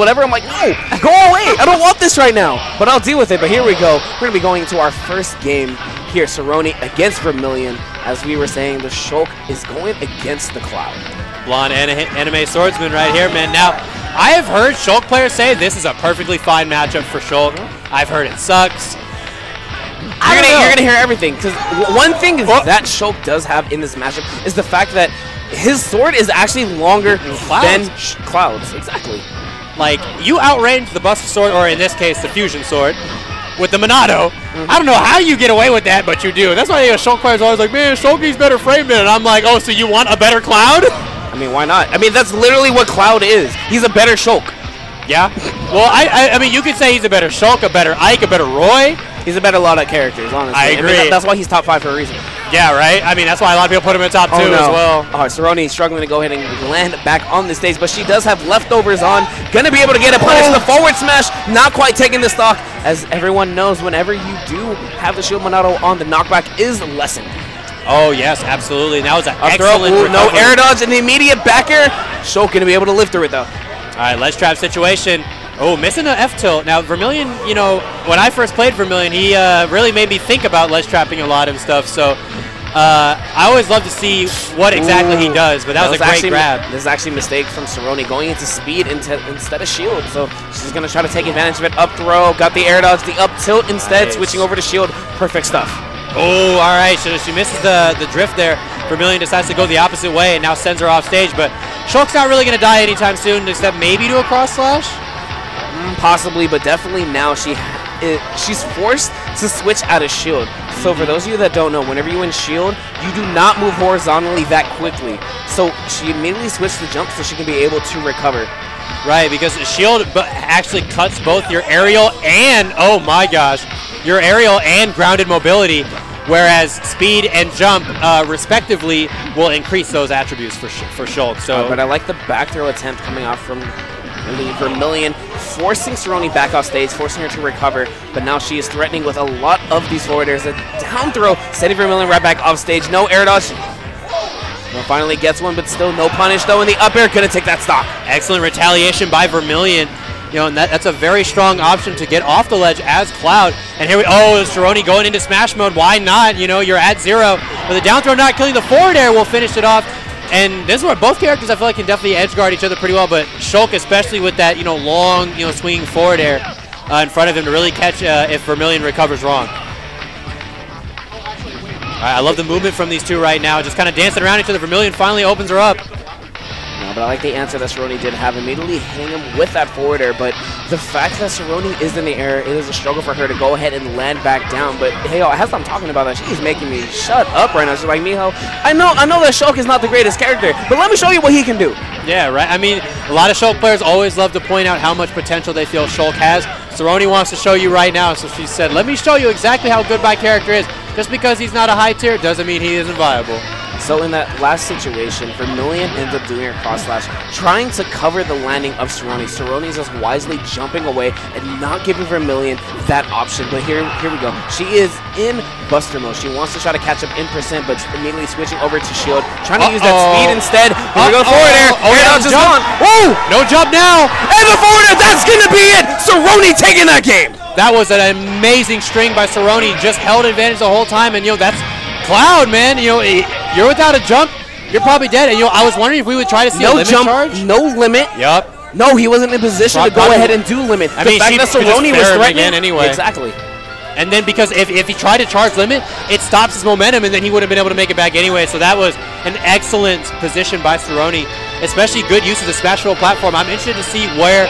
whatever. I'm like, no, go away. I don't want this right now. But I'll deal with it. But here we go. We're going to be going into our first game here. Soronie against Vermillion. As we were saying, the Shulk is going against the Cloud. Blonde anime swordsman right here, man. Now, I have heard Shulk players say this is a perfectly fine matchup for Shulk. I've heard it sucks. You're gonna, you're gonna, hear everything because one thing that Shulk does have in this matchup is the fact that his sword is actually longer Clouds. than Clouds. Exactly. Like, you outrange the Buster Sword, or in this case, the Fusion Sword, with the Monado. Mm -hmm. I don't know how you get away with that, but you do. That's why you know, Shulk players always like, man, Shulky's better frame And I'm like, oh, so you want a better Cloud? I mean, why not? I mean, that's literally what Cloud is. He's a better Shulk. Yeah. Well, I, I, I mean, you could say he's a better Shulk, a better Ike, a better Roy. He's a better lot of characters, honestly. I agree. I mean, that's why he's top five for a reason. Yeah, right? I mean, that's why a lot of people put him in the top oh, two no. as well. Oh, Soronie struggling to go ahead and land back on the stage, but she does have leftovers on. Going to be able to get a punish. Oh. The forward smash, not quite taking the stock. As everyone knows, whenever you do have the Shield Monado on, the knockback is lessened. Oh, yes, absolutely. That was an excellent Ooh, No air dodge and the immediate back air. Shulk going to be able to lift through it, though. All right, ledge trap situation. Oh, missing an F tilt. Now, Vermillion, you know, when I first played Vermillion, he uh, really made me think about ledge trapping a lot of stuff. So uh, I always love to see what exactly Ooh, he does, but that, that was, was, a great actually, grab. This is actually a mistake from Soronie going into speed into, instead of shield. So she's going to try to take advantage of it. Up throw, got the air dodge, the up tilt instead, nice. switching over to shield. Perfect stuff. Oh, all right. So she misses the, the drift there. Vermillion decides to go the opposite way and now sends her off stage. But Shulk's not really going to die anytime soon, except maybe to a cross slash. Mm, possibly, but definitely now she it, she's forced to switch out of shield. So for those of you that don't know, whenever you in shield, you do not move horizontally that quickly. So she immediately switched the jump so she can be able to recover. Right, because shield actually cuts both your aerial and, oh my gosh, your aerial and grounded mobility, whereas speed and jump, uh, respectively, will increase those attributes for, for Shulk. So, uh, but I like the back throw attempt coming off from Vermillion, forcing Soronie back off stage, forcing her to recover, but now she is threatening with a lot of these forwarders. A down throw, sending Vermillion right back off stage. No air dodge. Well, finally gets one, but still no punish, though, in the up air. Gonna take that stock. Excellent retaliation by Vermillion. You know, and that, that's a very strong option to get off the ledge as Cloud. And here we, oh, Soronie going into smash mode. Why not? You know, you're at zero. But the down throw not killing the forward air will finish it off. And this is where both characters I feel like can definitely edge guard each other pretty well, but Shulk especially with that, you know, long, you know, swinging forward air uh, in front of him to really catch uh, if Vermillion recovers wrong. I love the movement from these two right now, just kind of dancing around each other. Vermillion finally opens her up. No, but I like the answer that Soronie did have, immediately hitting him with that forward air, but the fact that Soronie is in the air, it is a struggle for her to go ahead and land back down. But hey, as I'm talking about that, she's making me shut up right now. She's like, Miho, I know, I know that Shulk is not the greatest character, but let me show you what he can do. Yeah, right. I mean, a lot of Shulk players always love to point out how much potential they feel Shulk has. Soronie wants to show you right now, so she said, let me show you exactly how good my character is. Just because he's not a high tier doesn't mean he isn't viable. So in that last situation, Vermillion ends up doing a cross slash, trying to cover the landing of Soronie. Soronie is just wisely jumping away and not giving Vermillion that option. But here, here we go. She is in Buster mode. She wants to try to catch up in percent, but immediately switching over to shield, trying to uh -oh. use that speed instead. Here uh -oh. we go forward air. Oh, yeah, just jump. Oh, no jump now. And the forward air, that's going to be it. Soronie taking that game. That was an amazing string by Soronie. Just held advantage the whole time, and you know that's Cloud, man. You know eh, you're without a jump, you're probably dead. And you know, I was wondering if we would try to see no jump, charge. No limit. Yep. No, he wasn't in position to go ahead and do limit. I the mean, fact that Soronie was threatening anyway. Exactly. And then because if, if he tried to charge limit, it stops his momentum, and then he would have been able to make it back anyway. So that was an excellent position by Soronie, especially good use of the Smashville platform. I'm interested to see where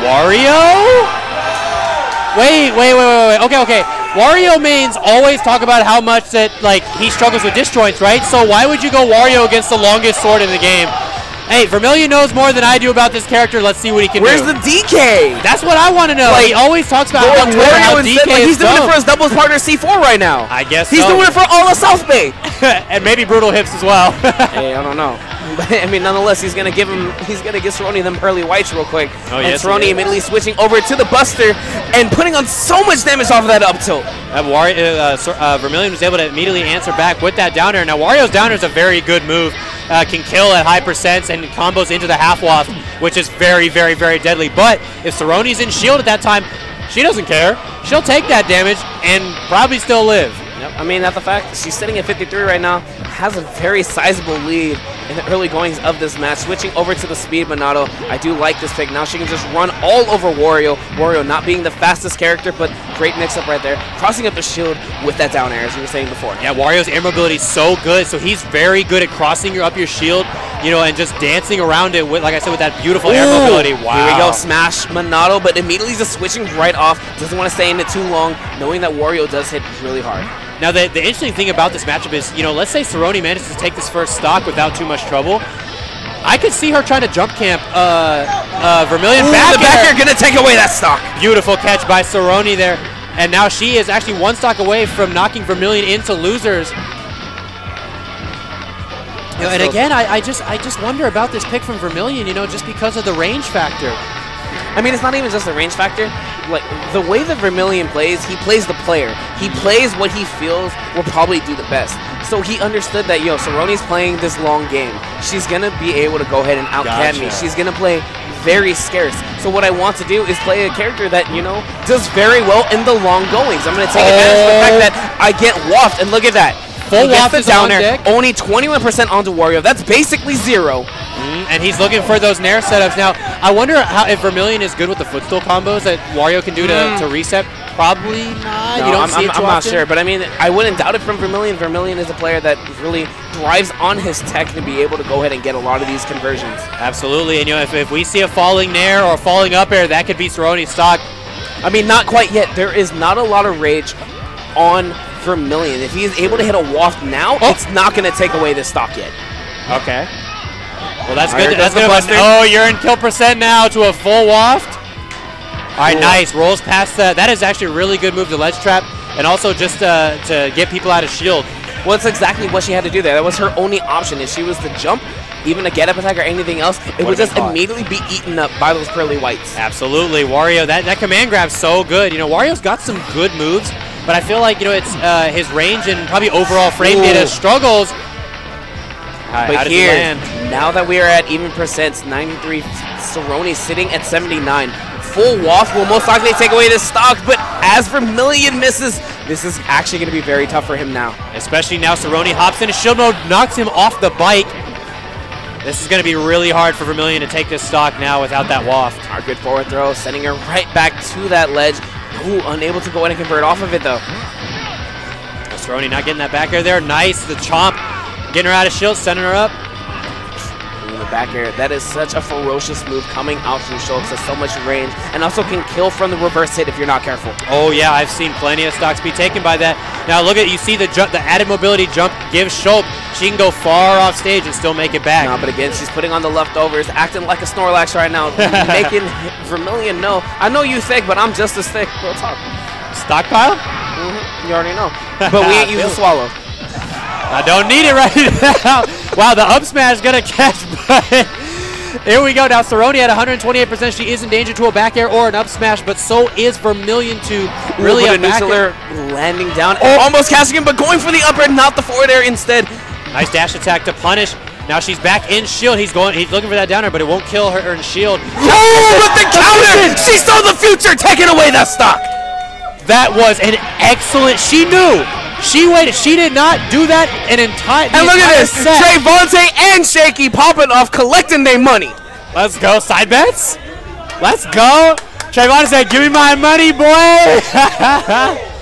Wario Wait, wait, wait, wait, wait. Okay, okay. Wario mains always talk about how much that like he struggles with disjoints, right? So why would you go Wario against the longest sword in the game? Hey, Vermillion knows more than I do about this character. Let's see what he can Where's do. Where's the DK? That's what I want to know. Like, he always talks about how, Twitter, how DK like, He's doing dumb. it for his doubles partner C4 right now. I guess He's so. doing it for all of South Bay. and maybe Brutal Hips as well. hey, I don't know. I mean, nonetheless, he's gonna give him. He's gonna give Soronie them pearly whites real quick. Oh, and yes, Soronie immediately switching over to the Buster and putting on so much damage off of that up tilt. Uh, Wario, uh, uh, Vermillion was able to immediately answer back with that down air. Now Wario's down air is a very good move. Uh, can kill at high percents and combos into the half waft, which is very, very, very deadly. But if Soronie's in shield at that time, she doesn't care. She'll take that damage and probably still live. Yep. I mean, that's the fact she's sitting at 53 right now, has a very sizable lead in the early goings of this match. Switching over to the speed Monado, I do like this pick. Now she can just run all over Wario. Wario not being the fastest character, but great mix-up right there. Crossing up the shield with that down air, as you were saying before. Yeah, Wario's air mobility is so good, so he's very good at crossing your, up your shield, you know, and just dancing around it with, like I said, with that beautiful air mobility. Wow. Here we go, smash Monado, but immediately just switching right off. Doesn't want to stay in it too long, knowing that Wario does hit really hard. Now, the, the interesting thing about this matchup is, you know, let's say Soronie manages to take this first stock without too much trouble. I could see her trying to jump camp uh, uh, Vermillion Ooh, back the back air. air gonna take away that stock. Beautiful catch by Soronie there. And now she is actually one stock away from knocking Vermillion into losers. You know, and again, I, I just I just wonder about this pick from Vermillion, you know, just because of the range factor. I mean, it's not even just the range factor. Like the way that Vermillion plays, he plays the player. He plays what he feels will probably do the best. So he understood that yo, Soronie's playing this long game. She's gonna be able to go ahead and out me. She's gonna play very scarce. So what I want to do is play a character that you know does very well in the long goings. I'm gonna take advantage of the fact that I get waft, and look at that. Full He waft the is down on deck. Only 21% onto Wario. That's basically zero. Mm, and he's looking for those Nair setups. Now, I wonder how if Vermillion is good with the footstool combos that Wario can do to, Mm. to reset. Probably not. No, you don't I'm, see I'm, it too I'm not sure, but I mean, I wouldn't doubt it from Vermillion. Vermillion is a player that really thrives on his tech to be able to go ahead and get a lot of these conversions. Absolutely, and you know if, if we see a falling Nair or falling up air, that could be Soronie's stock. I mean, not quite yet. There is not a lot of rage on Vermillion. If he is able to hit a waft now, Oh. it's not going to take away this stock yet. Okay. Well, that's good. that's That's good. Oh, you're in kill percent now to a full waft. All right, Cool. nice. Rolls past that. That is actually a really good move to ledge trap, and also just uh, to get people out of shield. Well, it's exactly what she had to do there. That was her only option. If she was to jump, even a get up attack or anything else, it would Would've just caught. immediately be eaten up by those pearly whites. Absolutely, Wario. That that command grab's so good. You know, Wario's got some good moves, but I feel like you know it's uh, his range and probably overall frame Ooh. data struggles. How- But how does he here? Now that we are at even percents, 93, Soronie sitting at 79. Full waft will most likely take away this stock, but as Vermillion misses, this is actually going to be very tough for him now. Especially now, Soronie hops into shield mode, knocks him off the bike. This is going to be really hard for Vermillion to take this stock now without that waft. Our good forward throw, sending her right back to that ledge. Ooh, unable to go in and convert off of it though. Soronie not getting that back air there. Nice, the chomp. Getting her out of shield, sending her up. The back air, that is such a ferocious move coming out from Schultz. Has so much range and also can kill from the reverse hit if you're not careful. Oh yeah, I've seen plenty of stocks be taken by that. Now look at you see the jump, the added mobility jump gives Schultz. She can go far off stage and still make it back. No, but again, she's putting on the leftovers, acting like a Snorlax right now, making Vermillion know. I know you thick, but I'm just as thick. Real talk. Stockpile? hmm You already know. But we ain't using Swallow. I don't need it right now. Wow, the up smash gonna catch, but here we go. Now Soronie at 128%. She is in danger to a back air or an up smash, but so is Vermillion to really Ooh, a back air. landing down. Oh. Almost casting him, but going for the up air, not the forward air instead. Nice dash attack to punish. Now she's back in shield. He's going. He's looking for that downer, but it won't kill her in shield. Oh, with the counter! She saw the future, taking away that stock. That was an excellent. She knew. She waited. She did not do that an entire. And look at this, set. Trayvonte and Shaky popping off, collecting their money. Let's go. Side bets. Let's go. Trayvon said, "Give me my money, boy."